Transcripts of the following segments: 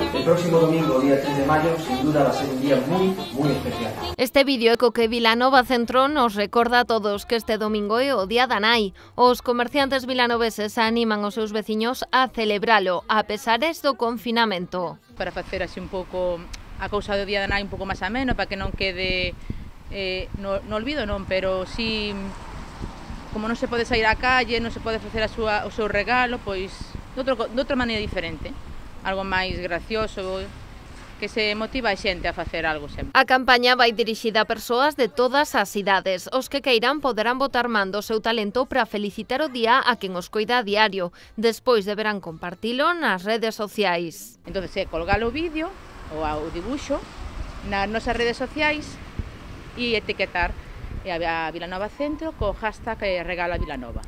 El próximo domingo, día 3 de maio, sin duda va a ser un día moi, moi especial. Este vídeo eco que Vilanova Centro nos recorda a todos que este domingo é o Día da Nai. Os comerciantes vilanoveses animan os seus veciños a celebralo, a pesares do confinamento. Para facer así un pouco a cousa do Día da Nai un pouco máis ameno, para que non quede eh, no, no olvido non, pero si como non se pode sair á calle, non se pode facer a súa, o seu regalo, pois de, outro, de outra maneira diferente algo máis gracioso, que se motiva a xente a facer algo sempre. A campaña vai dirixida a persoas de todas as idades. Os que queiran poderán botar man do seu talento para felicitar o día a quen os coida a diario. Despois deberán compartilo nas redes sociais. Entón, é eh, colgar o vídeo ou o dibuixo nas nosas redes sociais e etiquetar eh, a Vilanova Centro co hashtag eh, regala Vilanova.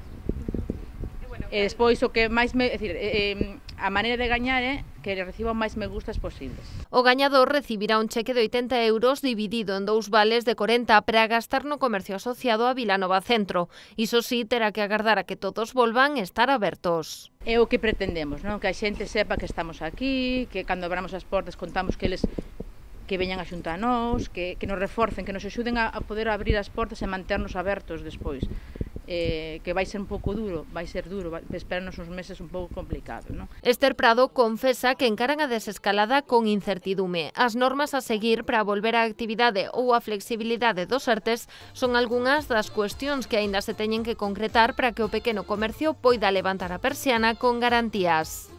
E despois o que máis me... É dicir, é, a maneira de gañar é que reciban máis me gustas posibles. O gañador recibirá un cheque de 80 euros dividido en dous vales de 40 para gastar no comercio asociado a Vilanova Centro. Iso sí, terá que agardar a que todos volvan a estar abertos. É o que pretendemos, non? que a xente sepa que estamos aquí, que cando abramos as portas contamos que eles que veñan a xunta a nós, que, que nos reforcen, que nos axuden a, a poder abrir as portas e manternos abertos despois eh, que vai ser un pouco duro, vai ser duro, vai, esperanos uns meses un pouco complicado. Non? Esther Prado confesa que encaran a desescalada con incertidume. As normas a seguir para volver á actividade ou a flexibilidade dos artes son algunhas das cuestións que aínda se teñen que concretar para que o pequeno comercio poida levantar a persiana con garantías.